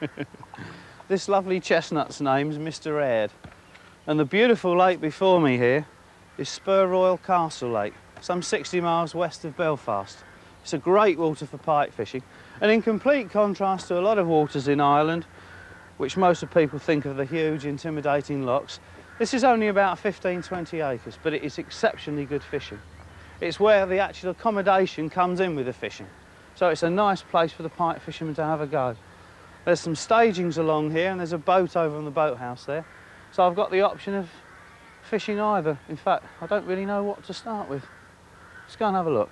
this lovely chestnut's name's Mr. Aird. And the beautiful lake before me here is Spur Royal Castle Lake, some 60 miles west of Belfast. It's a great water for pike fishing, and in complete contrast to a lot of waters in Ireland, which most of people think of the huge, intimidating loughs, this is only about 15, 20 acres, but it is exceptionally good fishing. It's where the actual accommodation comes in with the fishing. So it's a nice place for the pike fishermen to have a go. There's some stagings along here and there's a boat over on the boathouse there. So I've got the option of fishing either. In fact, I don't really know what to start with. Let's go and have a look.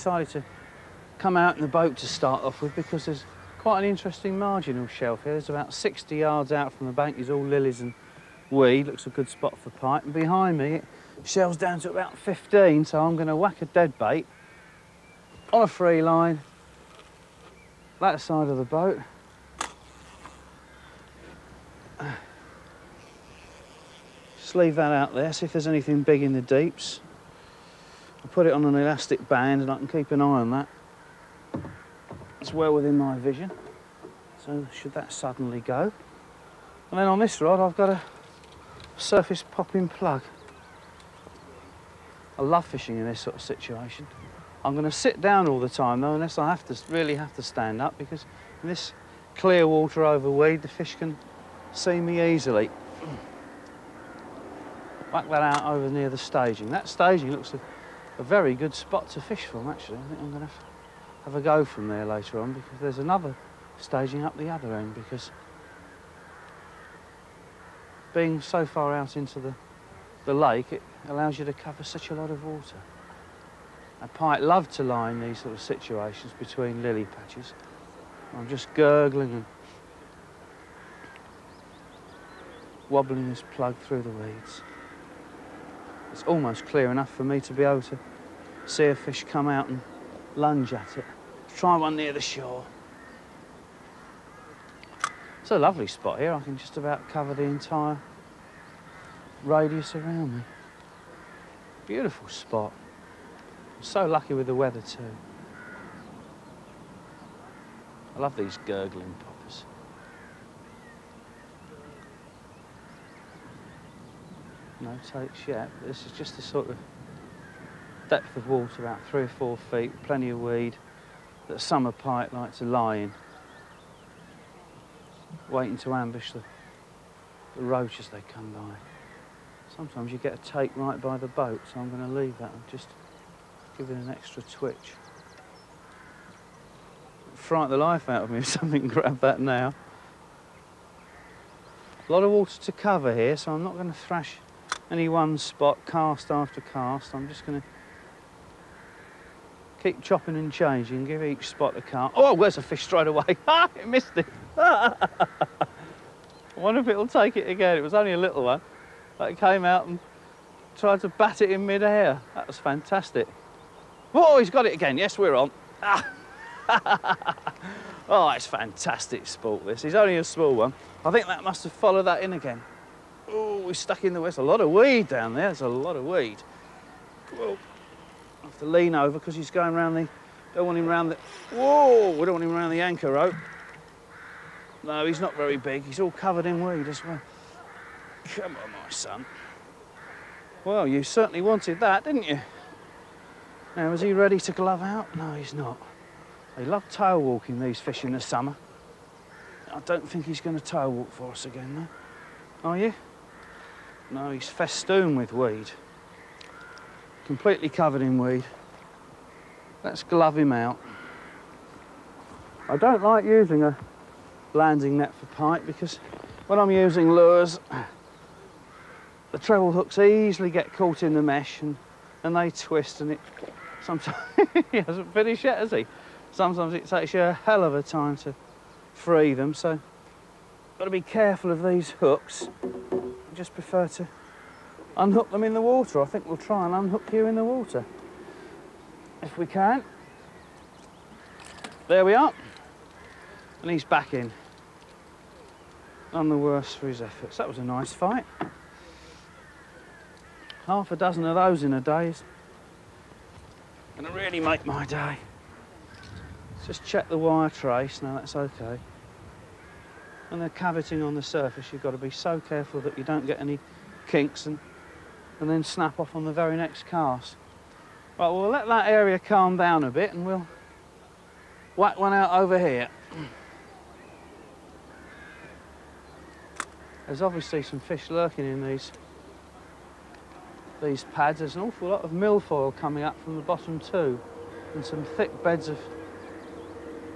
Decided to come out in the boat to start off with because there's quite an interesting marginal shelf here. There's about 60 yards out from the bank is all lilies and weed. Looks a good spot for pike. And behind me, it shelves down to about 15, so I'm going to whack a dead bait on a free line, that side of the boat. Just leave that out there, see if there's anything big in the deeps. I put it on an elastic band and I can keep an eye on that. It's well within my vision. So should that suddenly go. And then on this rod I've got a surface popping plug. I love fishing in this sort of situation. I'm going to sit down all the time though unless I have to really have to stand up because in this clear water over weed the fish can see me easily. Whack that out over near the staging. That staging looks a a very good spot to fish from, actually. I think I'm going to have a go from there later on because there's another staging up the other end because being so far out into the, the lake, it allows you to cover such a lot of water. I quite love to lie in these sort of situations between lily patches. I'm just gurgling and wobbling this plug through the weeds. It's almost clear enough for me to be able to see a fish come out and lunge at it. try one near the shore. It's a lovely spot here. I can just about cover the entire radius around me. Beautiful spot. I'm so lucky with the weather too. I love these gurgling poppers. No takes yet. This is just the sort of depth of water, about three or four feet, plenty of weed that summer pike like to lie in, waiting to ambush the, the roach as they come by. Sometimes you get a take right by the boat, so I'm going to leave that and just give it an extra twitch. Fright the life out of me if something grabbed that now. A lot of water to cover here, so I'm not going to thrash any one spot cast after cast. I'm just going to Keep chopping and changing, give each spot a count. Oh, where's a fish straight away? Ah, it missed it. I wonder if it'll take it again. It was only a little one. But it came out and tried to bat it in mid-air. That was fantastic. Oh, he's got it again. Yes, we're on. Ah. oh, it's fantastic sport, this. He's only a small one. I think that must have followed that in again. Oh, we're stuck in the west. A lot of weed down there. There's a lot of weed. Whoa to lean over because he's going around the... Don't want him around the... Whoa! We don't want him around the anchor rope. No, he's not very big. He's all covered in weed as well. Come on, my son. Well, you certainly wanted that, didn't you? Now, is he ready to glove out? No, he's not. They love tail walking, these fish in the summer. I don't think he's going to tail walk for us again, though. Are you? No, he's festooned with weed completely covered in weed. Let's glove him out. I don't like using a landing net for pike because when I'm using lures, the treble hooks easily get caught in the mesh and, and they twist and it sometimes he hasn't finished yet, has he? sometimes it takes you a hell of a time to free them, so got to be careful of these hooks. Just prefer to unhook them in the water. I think we'll try and unhook you in the water if we can. There we are. And he's back in. None the worse for his efforts. That was a nice fight. Half a dozen of those in a day is gonna really make my day. Let's just check the wire trace. Now that's okay. And they're caviting on the surface. You've got to be so careful that you don't get any kinks and, and then snap off on the very next cast. Right, we'll let that area calm down a bit and we'll whack one out over here. There's obviously some fish lurking in these these pads. There's an awful lot of milfoil coming up from the bottom too, and some thick beds of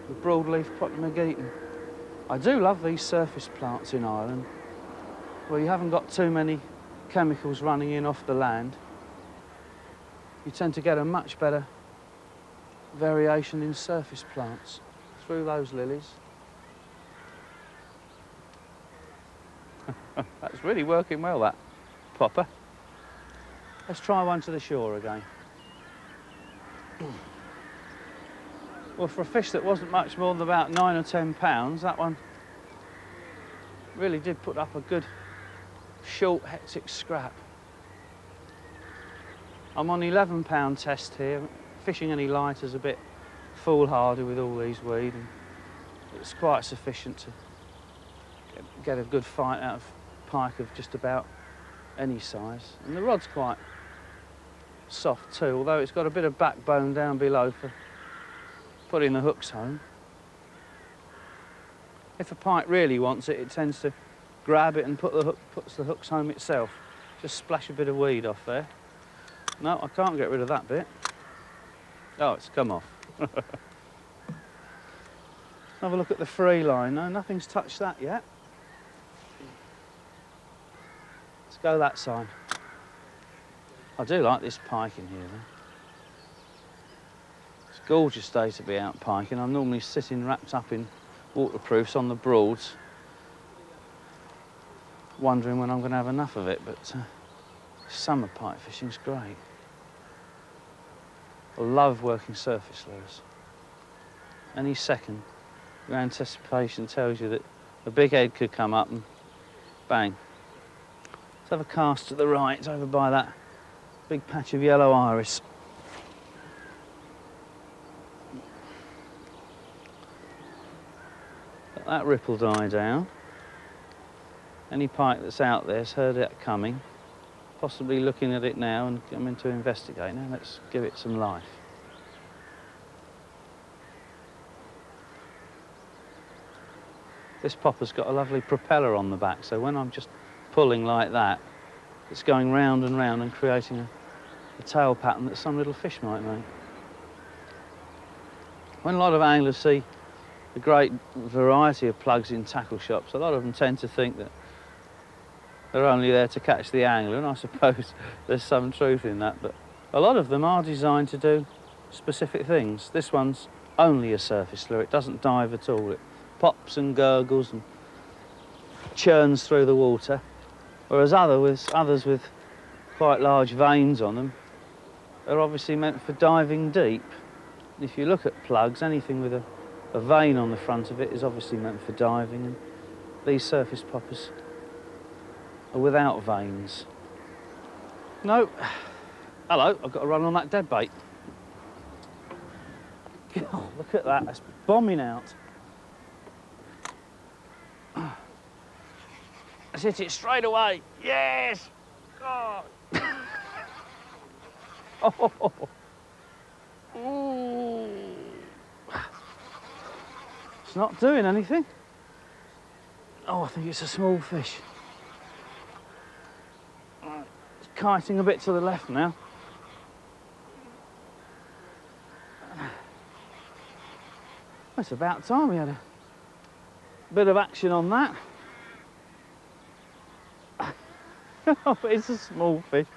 the broadleaf Potamogeton. I do love these surface plants in Ireland, where you haven't got too many chemicals running in off the land. You tend to get a much better variation in surface plants through those lilies. That's really working well, that popper. Let's try one to the shore again. Well, for a fish that wasn't much more than about nine or ten pounds, that one really did put up a good, short, hectic scrap. I'm on 11 pound test here. Fishing any lighter is a bit foolhardy with all these weed. And it's quite sufficient to get a good fight out of pike of just about any size. And the rod's quite soft too, although it's got a bit of backbone down below for putting the hooks home. If a pike really wants it, it tends to grab it and put the hook, puts the hooks home itself. Just splash a bit of weed off there. No, I can't get rid of that bit. Oh, it's come off. Have a look at the free line. No, nothing's touched that yet. Let's go that side. I do like this pike in here though. Gorgeous day to be out piking. I'm normally sitting wrapped up in waterproofs on the Broads, wondering when I'm going to have enough of it, but uh, summer pike fishing's great. I love working surface lures. Any second, your anticipation tells you that a big head could come up and bang. Let's have a cast to the right over by that big patch of yellow iris. That ripple die down. Any pike that's out there's heard it coming, possibly looking at it now and coming to investigate. Now let's give it some life. This popper's got a lovely propeller on the back, so when I'm just pulling like that, it's going round and round and creating a, a tail pattern that some little fish might make. When a lot of anglers see a great variety of plugs in tackle shops, a lot of them tend to think that they're only there to catch the angler, and I suppose there's some truth in that, but a lot of them are designed to do specific things. This one's only a surface lure, it doesn't dive at all. It pops and gurgles and churns through the water, whereas other with, others with quite large vanes on them are obviously meant for diving deep. If you look at plugs, anything with a, a vane on the front of it is obviously meant for diving, and these surface poppers are without vanes. No. Hello, I've got to run on that dead bait. Oh, look at that, it's bombing out. Let's hit it straight away. Yes! Oh. oh. Ooh. Not doing anything. Oh, I think it's a small fish. It's kiting a bit to the left now. It's about time we had a bit of action on that. oh, it's a small fish.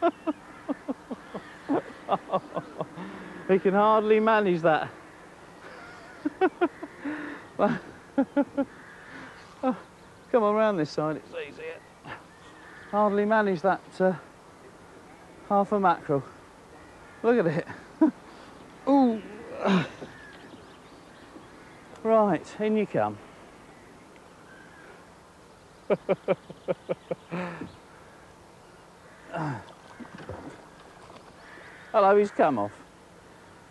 he can hardly manage that. oh, come on round this side, it's easier. Hardly manage that uh, half a mackerel. Look at it. Ooh. Right, in you come. Hello, he's come off.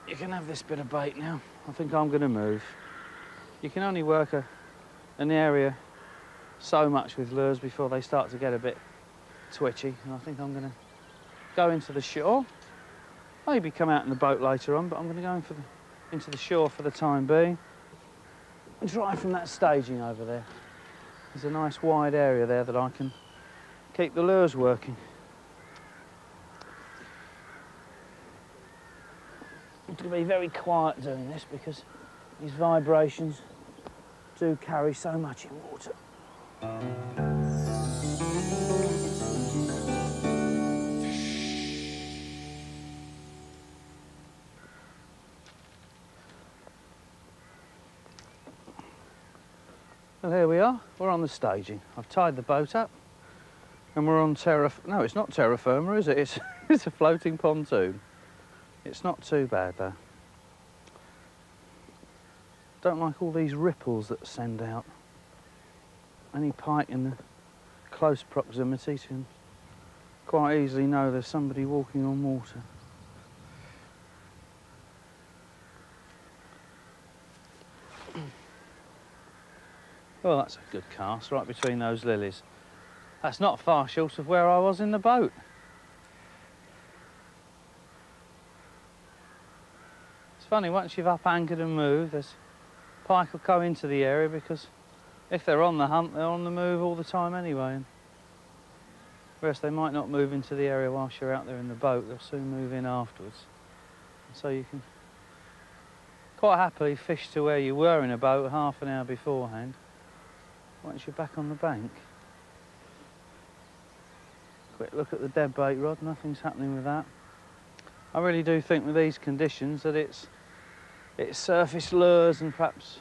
You can have this bit of bait now. I think I'm going to move. You can only work a, an area so much with lures before they start to get a bit twitchy. And I think I'm going to go into the shore. Maybe come out in the boat later on, but I'm going to go in for the, into the shore for the time being. And try from that staging over there. There's a nice wide area there that I can keep the lures working. To be very quiet doing this because these vibrations do carry so much in water. Well, here we are. We're on the staging. I've tied the boat up and we're on terra... No, it's not terra firma, is it? It's, it's a floating pontoon. It's not too bad, though. Don't like all these ripples that send out. Any pike in the close proximity can quite easily know there's somebody walking on water. Well, that's a good cast, right between those lilies. That's not far short of where I was in the boat. Funny, once you've up anchored and moved, there's pike will go into the area because if they're on the hunt, they're on the move all the time anyway. And whereas they might not move into the area whilst you're out there in the boat, they'll soon move in afterwards. And so you can quite happily fish to where you were in a boat half an hour beforehand once you're back on the bank. Quick look at the dead bait rod, nothing's happening with that. I really do think with these conditions that it's it's surface lures and perhaps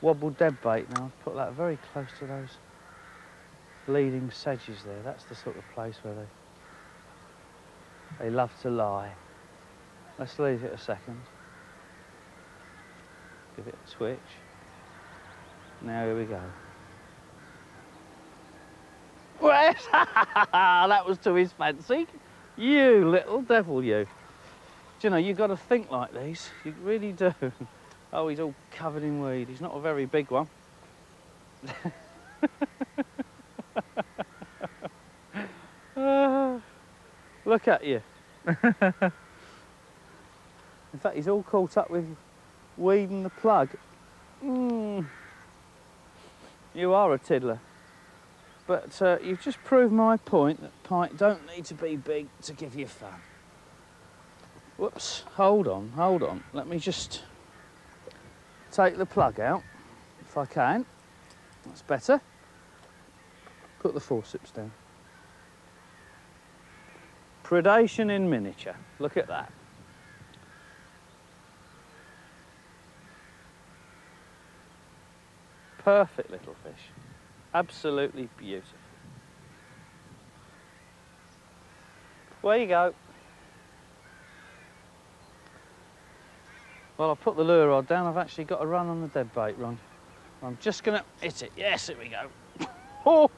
wobbled dead bait. Now I've put that very close to those leading sedges there. That's the sort of place where they they love to lie. Let's leave it a second. Give it a twitch. Now here we go. that was to his fancy. You little devil, you. Do you know, you've got to think like these. You really do. Oh, he's all covered in weed. He's not a very big one. uh, look at you. in fact, he's all caught up with weed and the plug. Mm. You are a tiddler. But uh, you've just proved my point that pike don't need to be big to give you fun. Whoops, hold on, hold on. Let me just take the plug out, if I can. That's better. Put the forceps down. Predation in miniature. Look at that. Perfect little fish. Absolutely beautiful. Where you go. Well, I've put the lure rod down. I've actually got a run on the dead bait run. I'm just going to hit it. Yes, here we go. Oh,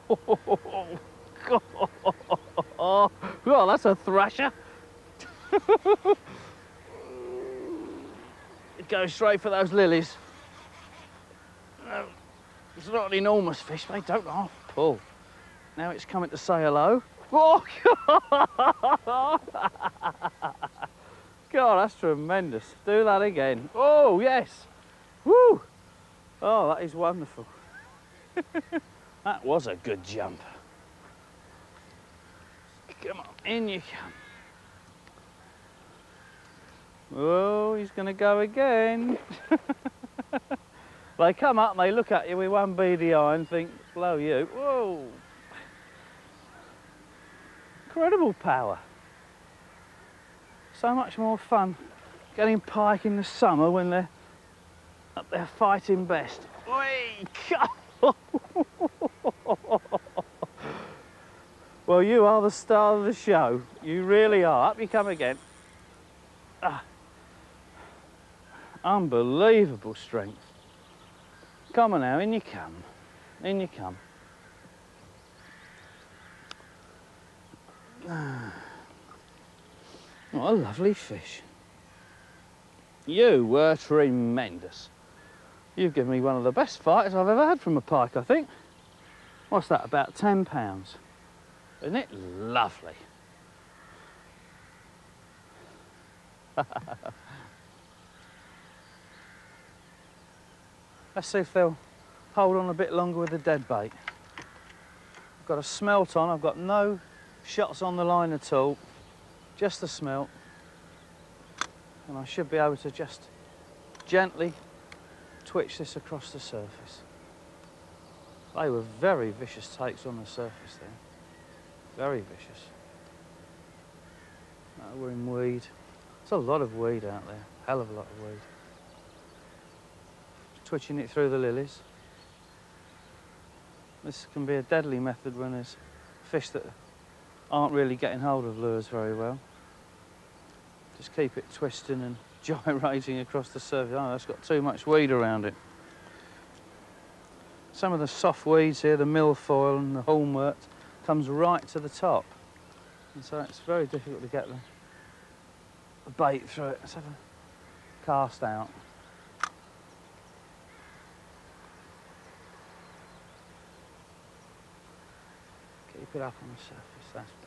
oh, well, that's a thrasher. it goes straight for those lilies. It's not an enormous fish, they don't half pull. Now it's coming to say hello. Oh, God, that's tremendous. Do that again. Oh, yes. Woo! Oh, that is wonderful. that was a good jump. Come on, in you come. Oh, he's going to go again. They come up and they look at you with one beady eye and think, blow you. Whoa! Incredible power. So much more fun getting pike in the summer when they're up there fighting best. Well, you are the star of the show. You really are. Up you come again. Ah. Unbelievable strength. Come on now, in you come. In you come. Ah. What a lovely fish. You were tremendous. You've given me one of the best fights I've ever had from a pike, I think. What's that, about 10 pounds? Isn't it lovely? Let's see if they'll hold on a bit longer with the dead bait. I've got a smelt on, I've got no shots on the line at all, just the smelt. And I should be able to just gently twitch this across the surface. They were very vicious takes on the surface there. Very vicious. Uh, we're in weed. There's a lot of weed out there. Hell of a lot of weed. Twitching it through the lilies. This can be a deadly method when there's fish that aren't really getting hold of lures very well. Just keep it twisting and gyrating across the surface. Oh, that's got too much weed around it. Some of the soft weeds here, the milfoil and the hornwort, comes right to the top. And so it's very difficult to get the, the bait through it. Let's have a cast out. Keep it up on the surface,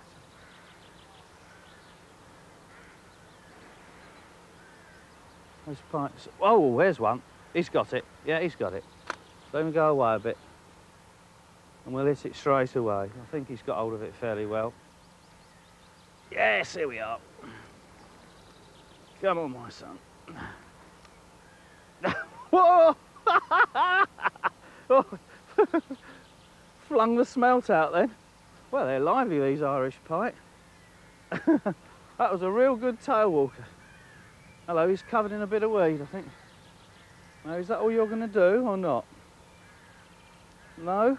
There's pikes. Oh, there's one. He's got it. Yeah, he's got it. Let him go away a bit. And we'll hit it straight away. I think he's got hold of it fairly well. Yes, here we are. Come on, my son. Whoa! Flung the smelt out then. Well, they're lively, these Irish pike. that was a real good tail walker. Hello, he's covered in a bit of weed, I think. Now, is that all you're going to do or not? No?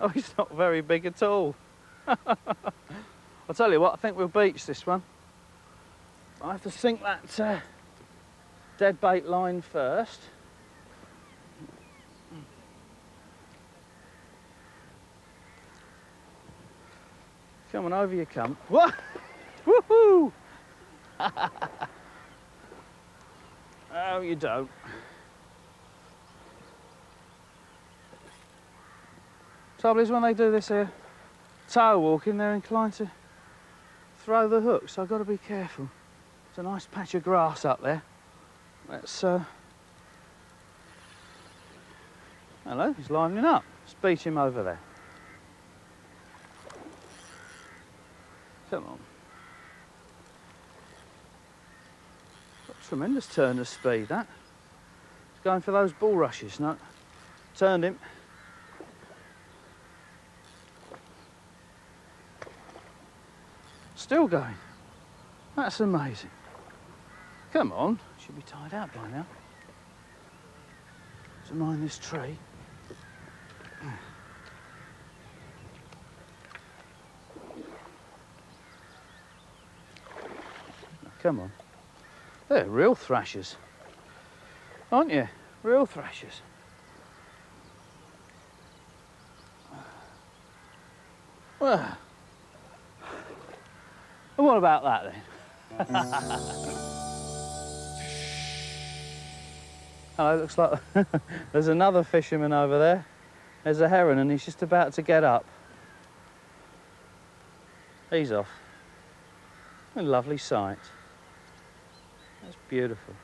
Oh, he's not very big at all. I'll tell you what, I think we'll beach this one. I have to sink that uh, dead bait line first. Come on, over you come. What? Woohoo! Oh, you don't. Trouble is when they do this here tail walking, they're inclined to throw the hook, so I've got to be careful. There's a nice patch of grass up there. Let's, uh... Hello, he's lining up. Let's beat him over there. Come on. Tremendous turn of speed, that. He's going for those bulrushes, no. Turned him. Still going. That's amazing. Come on, should be tied out by now. To mind this tree. Come on. They're real thrashers, aren't you? Real thrashers. Well, and what about that then? oh, it looks like there's another fisherman over there. There's a heron and he's just about to get up. He's off. A lovely sight. That's beautiful.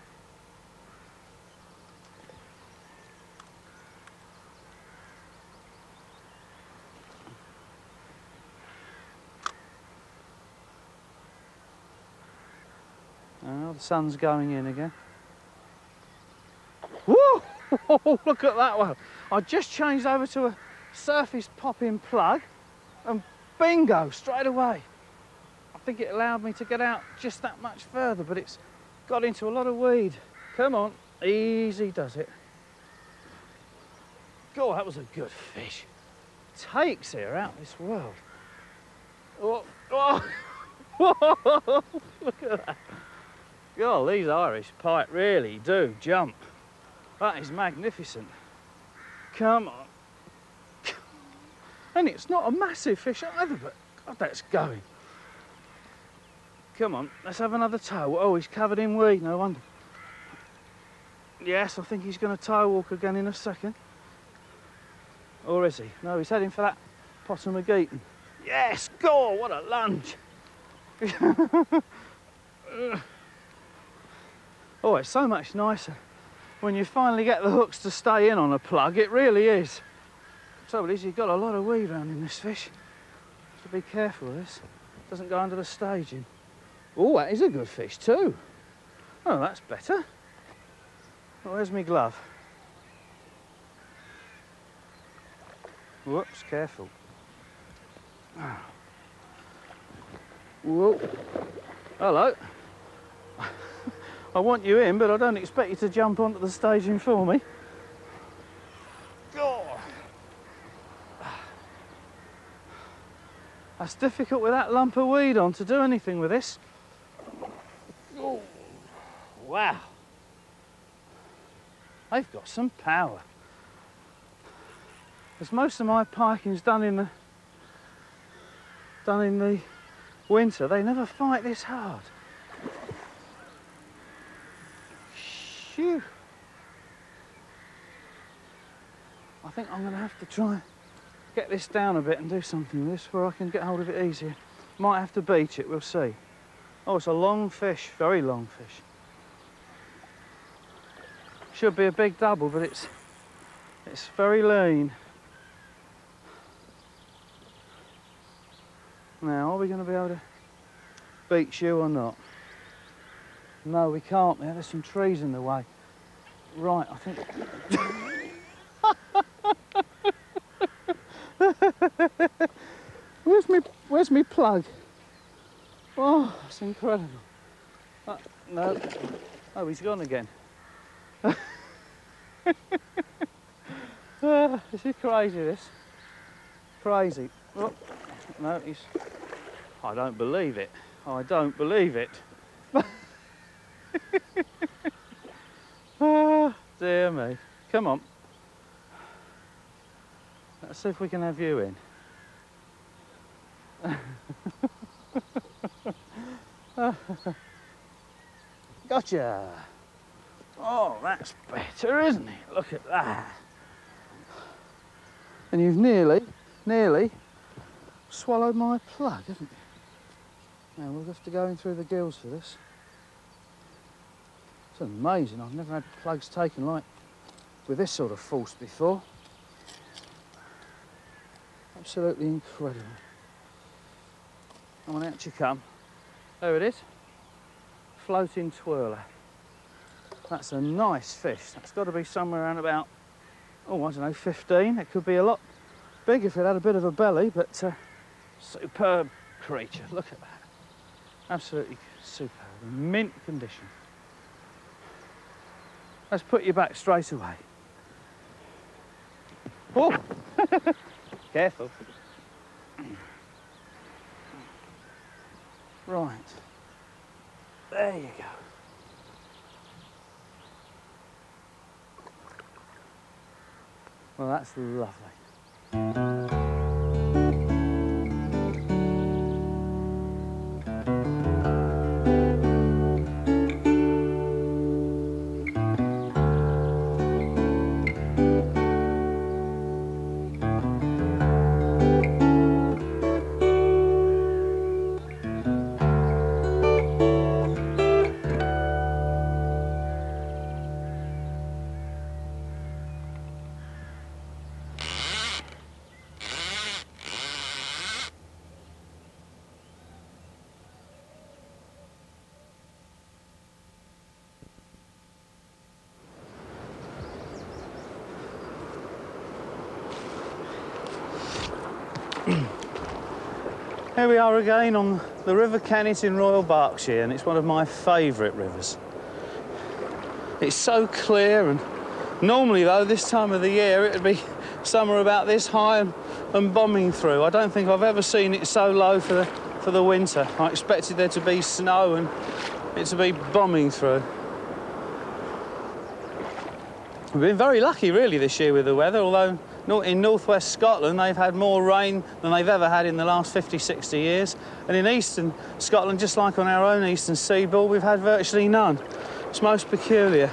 Oh, the sun's going in again. Whoa! Look at that one. I just changed over to a surface popping plug and bingo, straight away. I think it allowed me to get out just that much further, but it's got into a lot of weed. Come on, easy does it. God, that was a good fish. Takes here out this world. Oh, oh. Look at that. God, these Irish pike really do jump. That is magnificent. Come on. And it's not a massive fish either, but God, that's going. Come on, let's have another tow. Oh, he's covered in weed, no wonder. Yes, I think he's going to tow walk again in a second. Or is he? No, he's heading for that Potamogeton. Yes, go! What a lunge! oh, it's so much nicer when you finally get the hooks to stay in on a plug. It really is. The trouble is, you've got a lot of weed around in this fish. So be careful of this. It Doesn't go under the staging. Oh, that is a good fish too. Oh, that's better. Oh, where's my glove? Whoops, careful. Whoa. Hello. I want you in, but I don't expect you to jump onto the staging for me. God. That's difficult with that lump of weed on to do anything with this. Wow. They've got some power. As most of my piking's done in the done in the winter, they never fight this hard. Phew. I think I'm going to have to try get this down a bit and do something with this where I can get hold of it easier. Might have to beach it, we'll see. Oh, it's a long fish, very long fish. Should be a big double, but it's it's very lean. Now, are we going to be able to beach you or not? No, we can't there. There's some trees in the way. Right, I think... where's me where's me plug? Oh, it's incredible. Uh, no. Oh, he's gone again. uh, this is crazy, this. Crazy. Oh, no, he's... I don't believe it. I don't believe it. oh, dear me. Come on. Let's see if we can have you in. gotcha. Oh, that's better, isn't it? Look at that. And you've nearly, nearly swallowed my plug, haven't you? Now we'll have to go in through the gills for this. It's amazing. I've never had plugs taken like with this sort of force before. Absolutely incredible. And when out you come, there it is, floating twirler. That's a nice fish. That's got to be somewhere around about, oh, I don't know, 15. It could be a lot big if it had a bit of a belly, but uh, superb creature. Look at that. Absolutely superb. Mint condition. Let's put you back straight away. Oh! Careful. Right. There you go. Well, that's lovely. Here we are again on the River Kennet in Royal Berkshire and it's one of my favourite rivers. It's so clear and normally though this time of the year it'd be somewhere about this high and, and bombing through. I don't think I've ever seen it so low for the, for the winter. I expected there to be snow and it to be bombing through. We've been very lucky really this year with the weather, although in northwest Scotland they've had more rain than they've ever had in the last 50, 60 years. And in eastern Scotland, just like on our own eastern seaboard, we've had virtually none. It's most peculiar.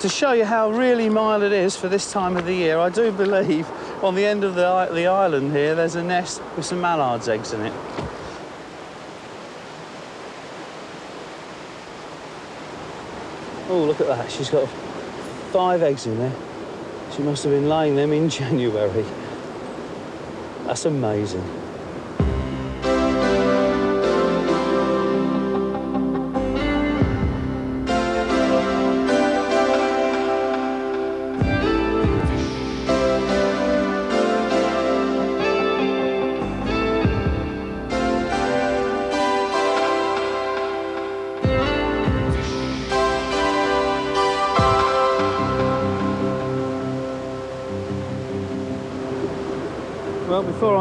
To show you how really mild it is for this time of the year, I do believe on the end of the, the island here there's a nest with some mallard's eggs in it. Oh, look at that. She's got five eggs in there. She must have been laying them in January. That's amazing.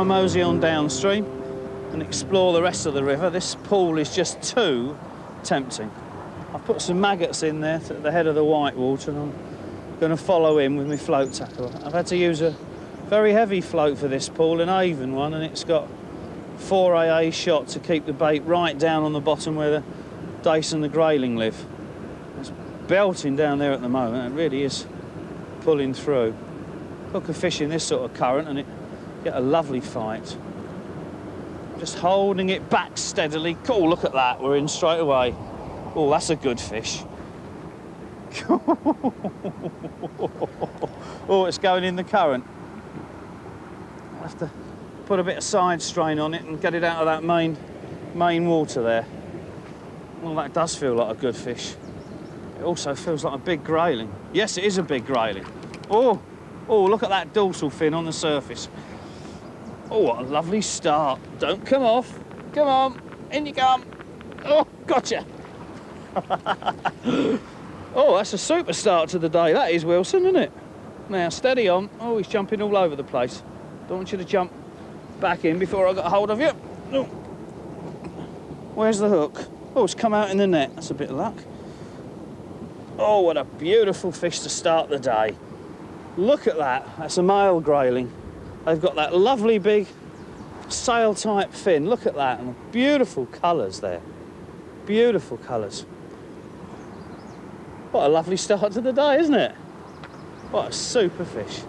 Mosey on downstream and explore the rest of the river, this pool is just too tempting. I've put some maggots in there at the head of the whitewater and I'm going to follow in with my float tackle. I've had to use a very heavy float for this pool, an Avon one, and it's got 4AA shot to keep the bait right down on the bottom where the dace and the grayling live. It's belting down there at the moment, it really is pulling through. Hook a fish in this sort of current and it Get a lovely fight. Just holding it back steadily. Cool, look at that. We're in straight away. Oh, that's a good fish. oh, it's going in the current. i have to put a bit of side strain on it and get it out of that main, main water there. Well, that does feel like a good fish. It also feels like a big grayling. Yes, it is a big grayling. Oh, oh, look at that dorsal fin on the surface. Oh, what a lovely start. Don't come off. Come on. In you come. Oh, gotcha. oh, that's a super start to the day. That is Wilson, isn't it? Now, steady on. Oh, he's jumping all over the place. Don't want you to jump back in before I got hold of you. Oh. Where's the hook? Oh, it's come out in the net. That's a bit of luck. Oh, what a beautiful fish to start the day. Look at that. That's a male grayling. They've got that lovely big sail type fin. Look at that, and beautiful colours there. Beautiful colours. What a lovely start to the day, isn't it? What a super fish.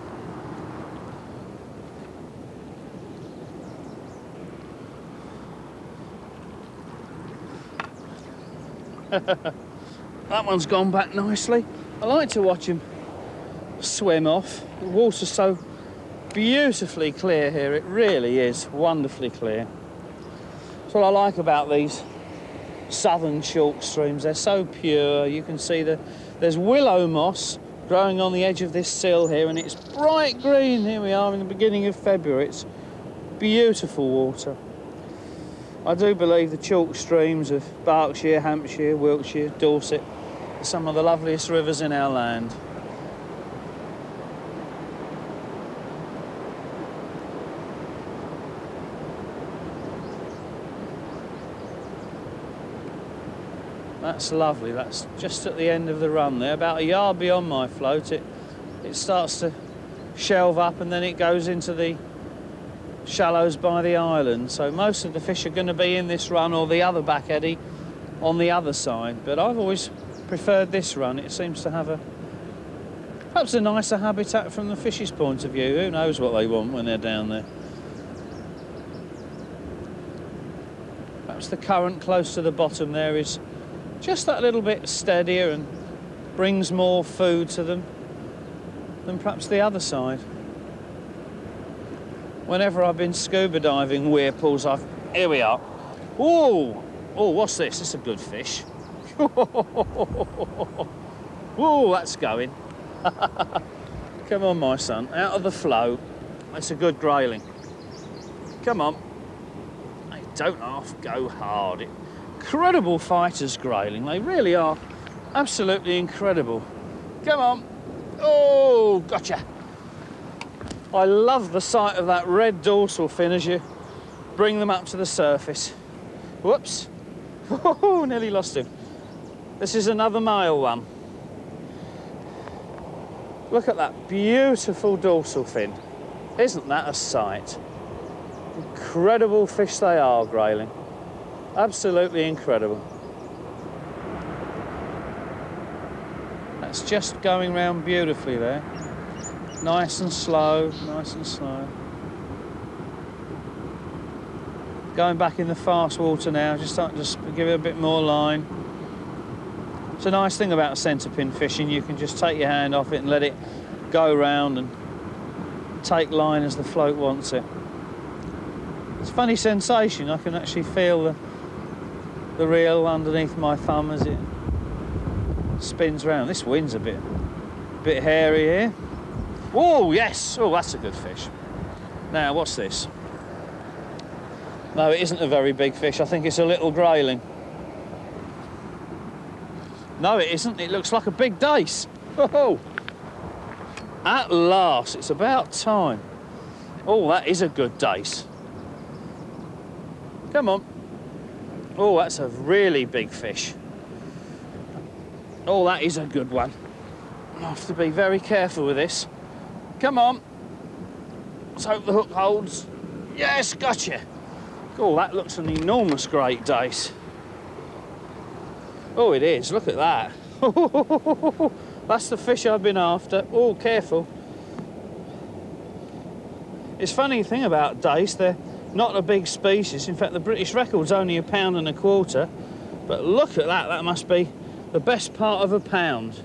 that one's gone back nicely. I like to watch him swim off. The water's so beautifully clear here. It really is wonderfully clear. That's what I like about these southern chalk streams. They're so pure. You can see the there's willow moss growing on the edge of this sill here and it's bright green. Here we are in the beginning of February. It's beautiful water. I do believe the chalk streams of Berkshire, Hampshire, Wiltshire, Dorset are some of the loveliest rivers in our land. That's lovely. That's just at the end of the run there, about a yard beyond my float. It, it starts to shelve up and then it goes into the shallows by the island. So most of the fish are going to be in this run or the other back eddy on the other side. But I've always preferred this run. It seems to have a perhaps a nicer habitat from the fish's point of view. Who knows what they want when they're down there. Perhaps the current close to the bottom there is just that little bit steadier and brings more food to them than perhaps the other side. Whenever I've been scuba diving weir pools, I've... Here we are. Oh, oh, what's this? It's a good fish. oh, that's going. Come on, my son, out of the flow. That's a good grayling. Come on. Hey, don't half go hard. It, incredible fighters, grayling. They really are Absolutely incredible. Come on. Oh, gotcha. I love the sight of that red dorsal fin as you bring them up to the surface. Whoops. Oh, nearly lost him. This is another male one. Look at that beautiful dorsal fin. Isn't that a sight? Incredible fish they are, grayling. Absolutely incredible. That's just going round beautifully there. Nice and slow, nice and slow. Going back in the fast water now, just starting to give it a bit more line. It's a nice thing about centre pin fishing, you can just take your hand off it and let it go round and take line as the float wants it. It's a funny sensation, I can actually feel the, the reel underneath my thumb as it spins round. This wind's a bit, bit hairy here. Oh, yes. Oh, that's a good fish. Now, what's this? No, it isn't a very big fish. I think it's a little grayling. No, it isn't. It looks like a big dace. Oh, at last. It's about time. Oh, that is a good dace. Come on. Oh, that's a really big fish. Oh, that is a good one. I have to be very careful with this. Come on. Let's hope the hook holds. Yes, gotcha. Oh, that looks an enormous great dace. Oh, it is. Look at that. That's the fish I've been after. Oh, careful. It's funny thing about dace, they're not a big species. In fact, the British record's only a pound and a quarter. But look at that, that must be the best part of a pound.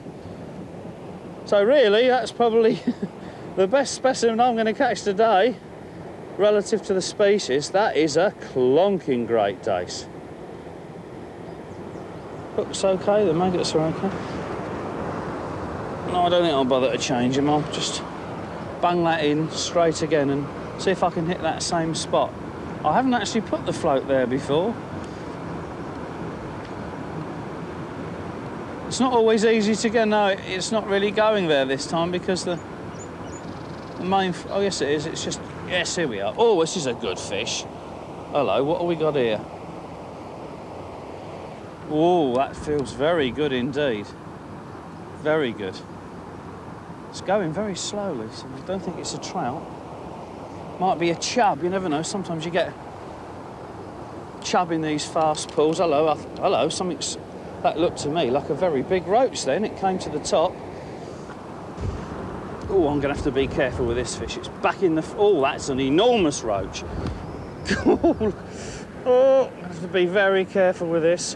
So really, that's probably the best specimen I'm going to catch today relative to the species. That is a clonking great dace. Hook's okay, the maggots are okay. No, I don't think I'll bother to change them. I'll just bang that in straight again and see if I can hit that same spot. I haven't actually put the float there before. It's not always easy to get. No, it's not really going there this time because the, the main. Oh yes, it is. It's just. Yes, here we are. Oh, this is a good fish. Hello, what have we got here? Oh, that feels very good indeed. Very good. It's going very slowly, so I don't think it's a trout. Might be a chub, you never know. Sometimes you get chub in these fast pools. Hello, hello, something's that looked to me like a very big roach then. It came to the top. Oh, I'm going to have to be careful with this fish. It's back in the... Oh, that's an enormous roach. oh, I have to be very careful with this.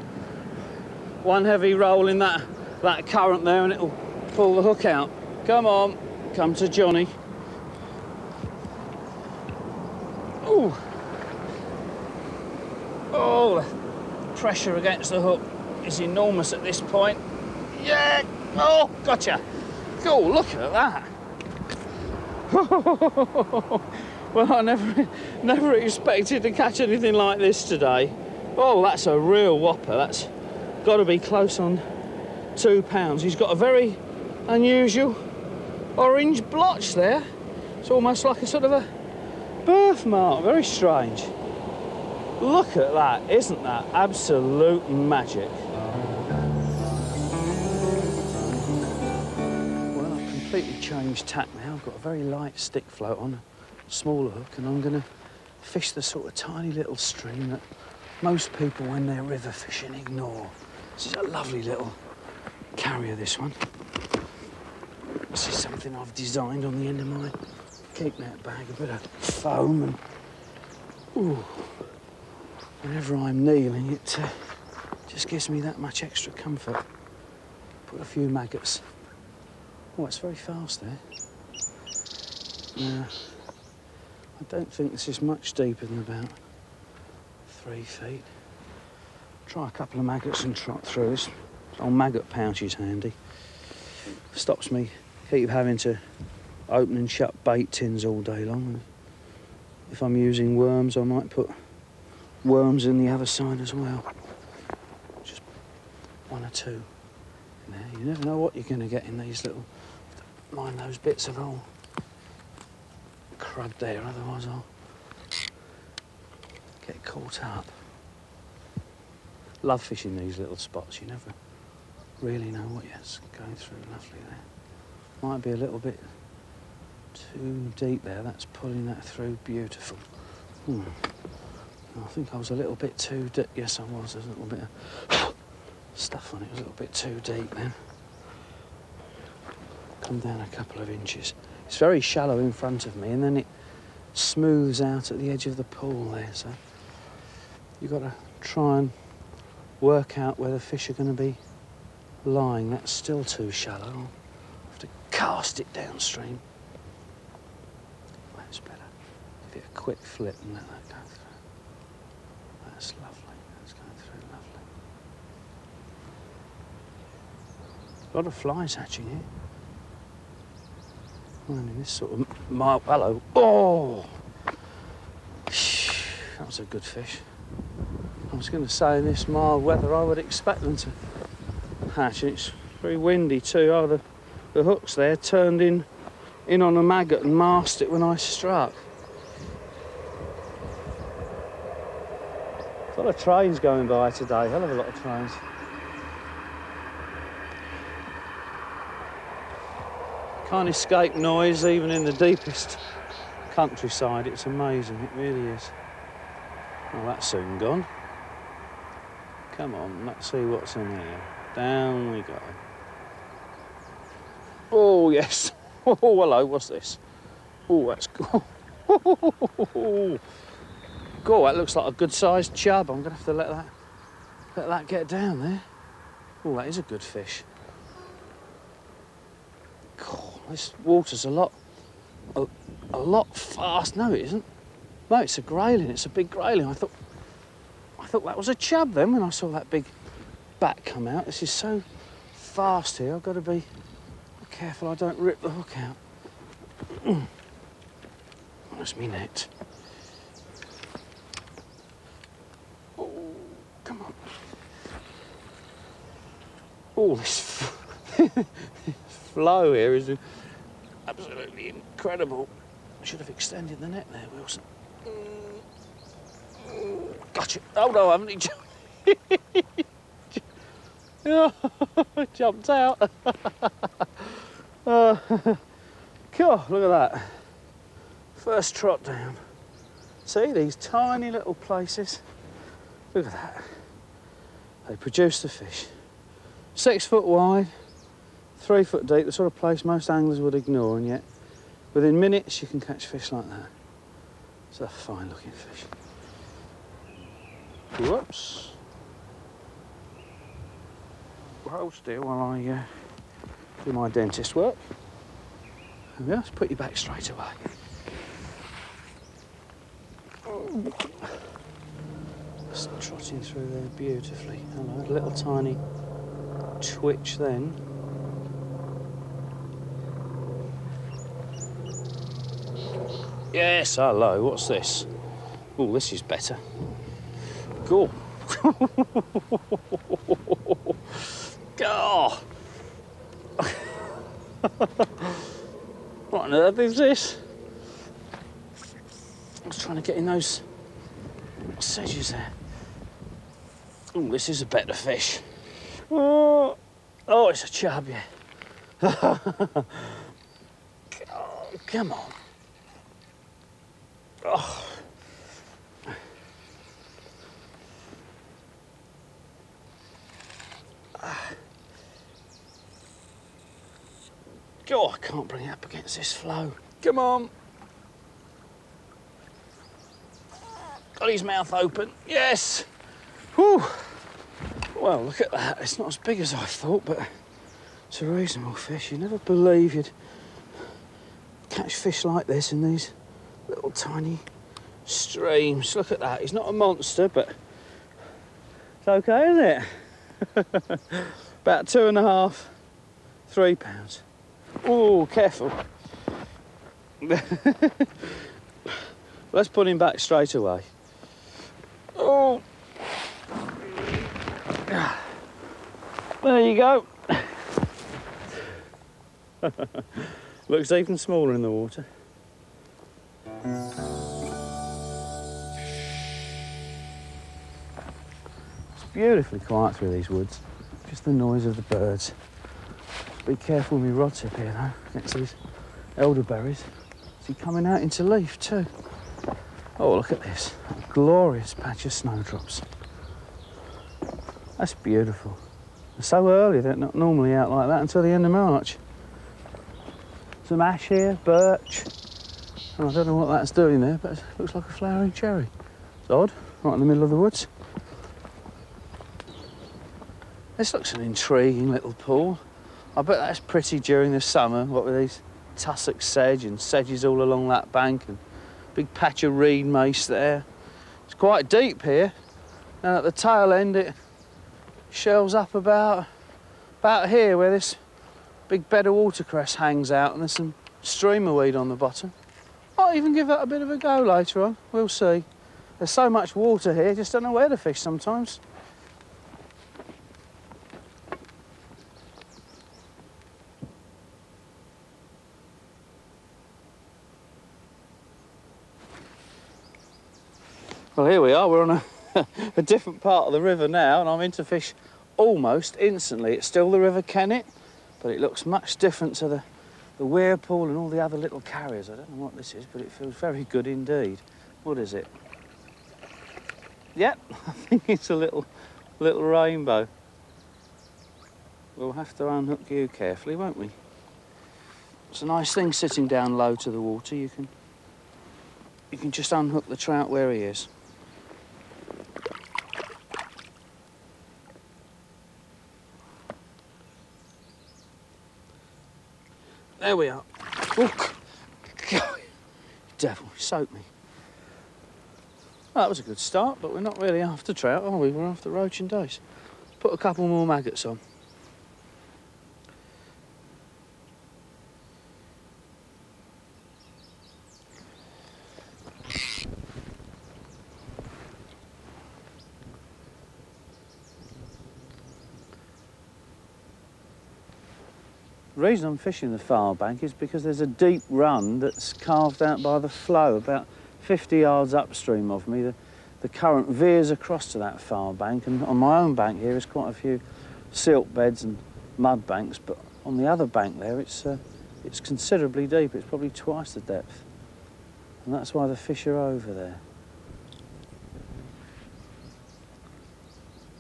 One heavy roll in that, that current there and it'll pull the hook out. Come on, come to Johnny. Oh, oh, pressure against the hook is enormous at this point. Yeah, oh, gotcha. Oh, look at that. well, I never, never expected to catch anything like this today. Oh, that's a real whopper. That's got to be close on two pounds. He's got a very unusual orange blotch there. It's almost like a sort of a birthmark. Very strange. Look at that. Isn't that absolute magic? Well, I've completely changed tack now. I've got a very light stick float on, a smaller hook, and I'm going to fish the sort of tiny little stream that most people, when they're river fishing, ignore. This is a lovely little carrier, this one. This is something I've designed on the end of my cape net bag, a bit of foam and... Ooh. Whenever I'm kneeling, it uh, just gives me that much extra comfort. Put a few maggots Oh, it's very fast there. Yeah. I don't think this is much deeper than about three feet. Try a couple of maggots and trot through. This old maggot pouch is handy. Stops me keep having to open and shut bait tins all day long. If I'm using worms, I might put worms in the other side as well. Just one or two in there. You never know what you're going to get in these little. Mind those bits are all crud there, otherwise I'll get caught up. Love fishing these little spots. You never really know what you're going through. Lovely there. Might be a little bit too deep there. That's pulling that through beautiful. Hmm. I think I was a little bit too deep. Yes, I was. There's a little bit of stuff on it. It was a little bit too deep then. Come down a couple of inches. It's very shallow in front of me, and then it smooths out at the edge of the pool there. So you've got to try and work out where the fish are going to be lying. That's still too shallow. I'll have to cast it downstream. That's better. Give it a quick flip and let that go through. That's lovely. That's going through lovely. A lot of flies hatching here. Well, in this sort of mild, hello. Oh! That was a good fish. I was going to say in this mild weather I would expect them to hatch. It's very windy too. Oh, the, the hooks there turned in in on a maggot and masked it when I struck. Lot of trains going by today, hell of a lot of trains. Can't escape noise even in the deepest countryside. It's amazing, it really is. Oh, well, that's soon gone. Come on, let's see what's in here. Down we go. Oh, yes. Oh, hello, what's this? Oh, that's cool. God, that looks like a good-sized chub. I'm to have to let that, let that get down there. Oh, that is a good fish. This water's a lot, a, a lot fast. No, it isn't. No, it's a grayling. It's a big grayling. I thought, I thought that was a chub then when I saw that big back come out. This is so fast here. I've got to be careful I don't rip the hook out. That's me net. Oh, come on. Oh, this flow here is absolutely incredible. I should have extended the net there, Wilson. Gotcha. Oh no, I haven't. He Jumped out. uh, look at that. First trot down. See these tiny little places? Look at that. They produce the fish. Six foot wide, three foot deep, the sort of place most anglers would ignore, and yet within minutes you can catch fish like that. It's a fine looking fish. Whoops hold still while I uh, do my dentist work. There we are, put you back straight away. Just trotting through there beautifully. Hello, a little tiny twitch then. Yes, hello, what's this? Oh, this is better. Cool. Oh! what on earth is this? I was trying to get in those sedges there. Oh, this is a better fish. Oh, oh it's a chub, oh, come on. Oh. God, I can't bring it up against this flow. Come on. Got his mouth open. Yes. Whew. Well, look at that. It's not as big as I thought, but it's a reasonable fish. You never believe you'd catch fish like this in these little tiny streams. Look at that. He's not a monster, but it's okay, isn't it? About two and a half, three pounds. Oh, careful. Let's put him back straight away. Oh. There you go. Looks even smaller in the water. It's beautifully quiet through these woods. Just the noise of the birds. Be careful with your rod tip here though, against these elderberries. See coming out into leaf too? Oh, look at this. Glorious patch of snowdrops. That's beautiful. so early, they're not normally out like that until the end of March. Some ash here, birch. Oh, I don't know what that's doing there, but it looks like a flowering cherry. It's odd, right in the middle of the woods. This looks an intriguing little pool. I bet that's pretty during the summer, what with these tussock sedge and sedges all along that bank and big patch of reed mace there. It's quite deep here, and at the tail end it shells up about about here where this big bed of watercress hangs out and there's some streamer weed on the bottom. I'll even give that a bit of a go later on, we'll see. There's so much water here, just don't know where to fish sometimes. Well, here we are. We're on a, a, different part of the river now, and I'm into fish almost instantly. It's still the River Kennet, but it looks much different to the, the Weirpool and all the other little carriers. I don't know what this is, but it feels very good indeed. What is it? Yep, I think it's a little, little rainbow. We'll have to unhook you carefully, won't we? It's a nice thing sitting down low to the water. You can, you can just unhook the trout where he is. There we are. Oh, devil, soaked me. Well, that was a good start, but we're not really after trout, are we? We're after roach and dace. Put a couple more maggots on. Reason I'm fishing the far bank is because there's a deep run that's carved out by the flow about 50 yards upstream of me. The, the current veers across to that far bank and on my own bank here is quite a few silt beds and mud banks but on the other bank there it's, uh, it's considerably deep. It's probably twice the depth and that's why the fish are over there.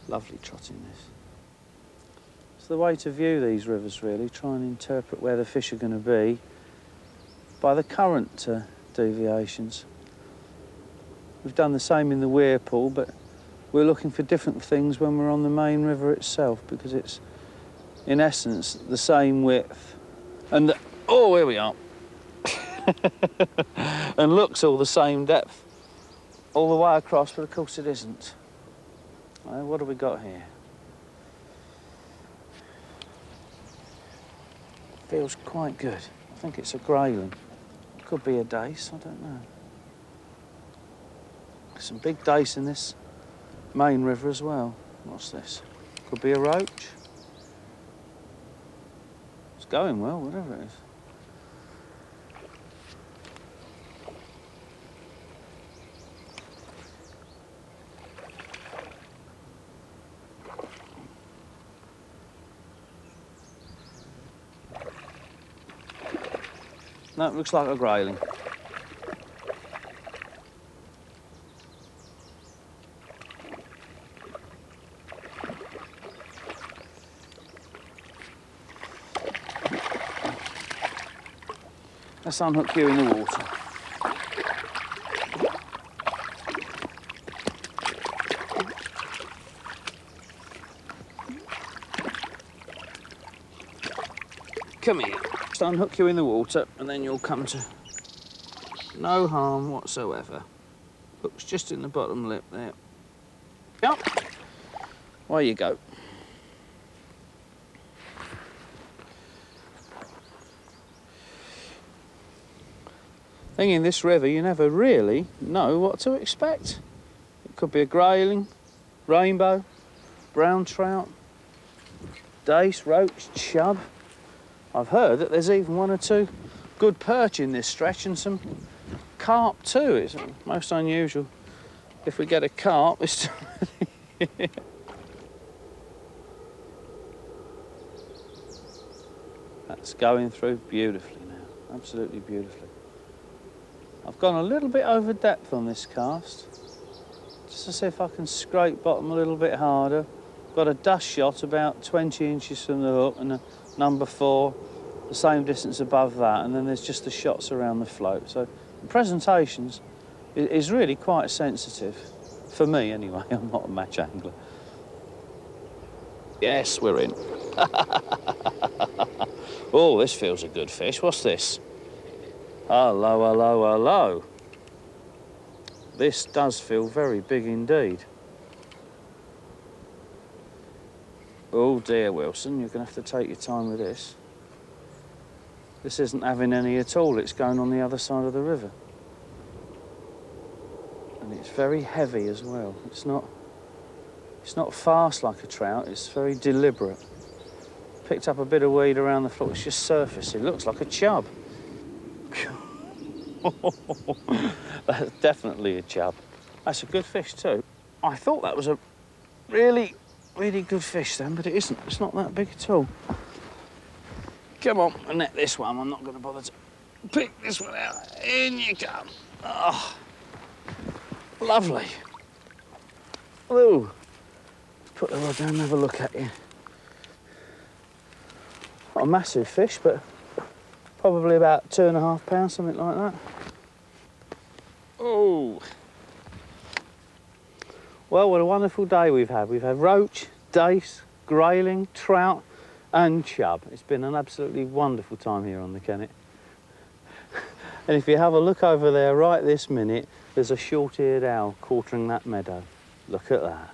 Lovely trotting this the way to view these rivers, really, try and interpret where the fish are going to be by the current uh, deviations. We've done the same in the Weir Pool, but we're looking for different things when we're on the main river itself because it's, in essence, the same width. And, the, oh, here we are. and looks all the same depth all the way across, but of course it isn't. what have we got here? Feels quite good. I think it's a grayling. Could be a dace, I don't know. There's some big dace in this main river as well. What's this? Could be a roach. It's going well, whatever it is. No, looks like a grayling. Let's unhook you in the water. Come here. Just unhook you in the water and then you'll come to no harm whatsoever. Hook's just in the bottom lip there. Yep. Away you go. Thing in this river, you never really know what to expect. It could be a grayling, rainbow, brown trout, dace, roach, chub. I've heard that there's even one or two good perch in this stretch and some carp too. It's most unusual if we get a carp. It's That's going through beautifully now, absolutely beautifully. I've gone a little bit over depth on this cast, just to see if I can scrape bottom a little bit harder. Got a dust shot about 20 inches from the hook and a number four the same distance above that, and then there's just the shots around the float. So the presentations is really quite sensitive, for me anyway. I'm not a match angler. Yes, we're in. oh, this feels a good fish. What's this? Hello, hello, hello. This does feel very big indeed. Oh dear, Wilson, you're going to have to take your time with this. This isn't having any at all. It's going on the other side of the river. And it's very heavy as well. It's not, it's not fast like a trout. It's very deliberate. Picked up a bit of weed around the floor. It's just surface. It looks like a chub. That's definitely a chub. That's a good fish too. I thought that was a really, really good fish then, but it isn't. It's not that big at all. Come on, and net this one. I'm not going to bother to pick this one out. In you come. Oh, lovely. Ooh. Put the rod down and have a look at you. Not a massive fish, but probably about two and a half pounds, something like that. Oh. Well, what a wonderful day we've had. We've had roach, dace, grayling, trout, and chub. It's been an absolutely wonderful time here on the Kennet. and if you have a look over there right this minute, there's a short-eared owl quartering that meadow. Look at that.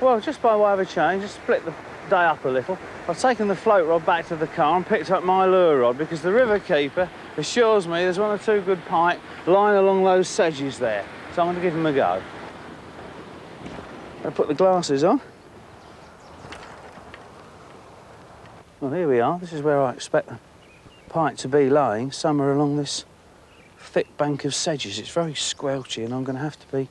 Well, just by way of a change, just split the day up a little. I've taken the float rod back to the car and picked up my lure rod because the river keeper assures me there's one or two good pike lying along those sedges there. So I'm going to give them a go. I put the glasses on. Well, here we are. This is where I expect the pike to be lying, somewhere along this thick bank of sedges. It's very squelchy and I'm going to have to be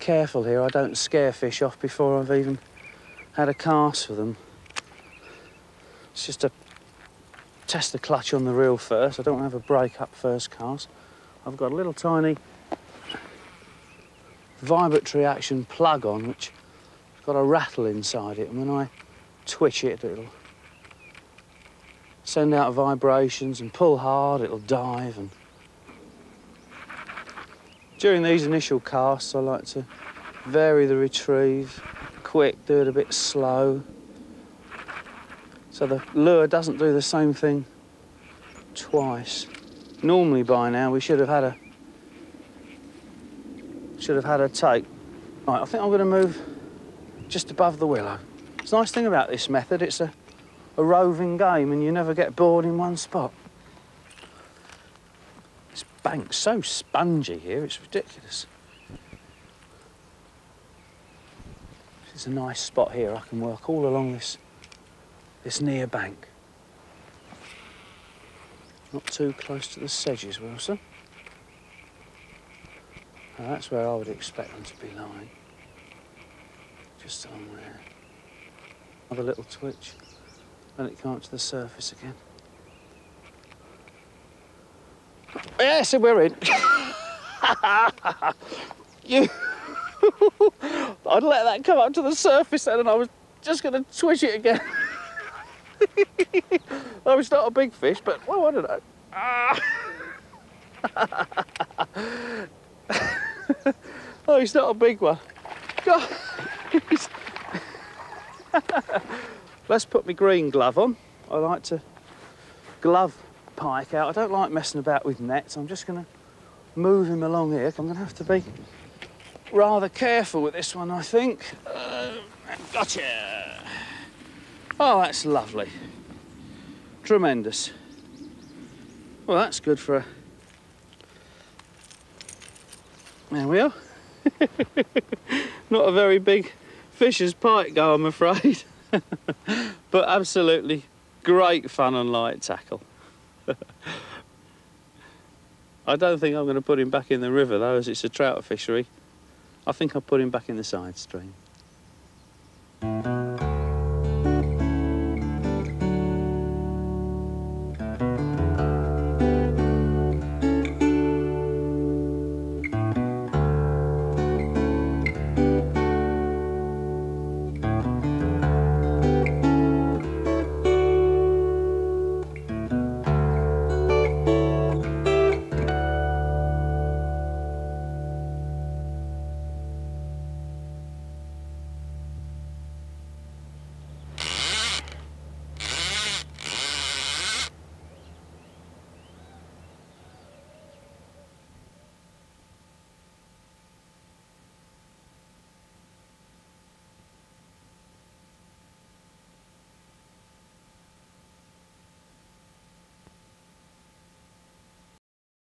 careful here I don't scare fish off before I've even had a cast for them. It's just to test the clutch on the reel first. I don't have a break up first cast. I've got a little tiny vibratory action plug on which has got a rattle inside it and when I twitch it it'll send out vibrations and pull hard it'll dive and during these initial casts, I like to vary the retrieve, quick, do it a bit slow. So the lure doesn't do the same thing twice. Normally by now we should have had a should have had a take. Right, I think I'm going to move just above the willow. It's a nice thing about this method, it's a, a roving game and you never get bored in one spot This bank's so spongy here, it's ridiculous. Is a nice spot here. I can work all along this, this near bank. Not too close to the sedges, Wilson. Now that's where I would expect them to be lying. Just along there. Another little twitch. Let it come up to the surface again. Yes, we're in. you. I'd let that come up to the surface then and I was just going to twitch it again. I was not a big fish, but, well, I don't know. oh, he's not a big one. God. Let's put my green glove on. I like to glove pike out. I don't like messing about with nets. I'm just going to move him along here. I'm going to have to be rather careful with this one, I think. Uh, gotcha. Oh, that's lovely. Tremendous. Well, that's good for a... There we are. Not a very big fisher's pike go, I'm afraid. but absolutely great fun on light tackle. I don't think I'm going to put him back in the river though, as it's a trout fishery. I think I'll put him back in the side stream.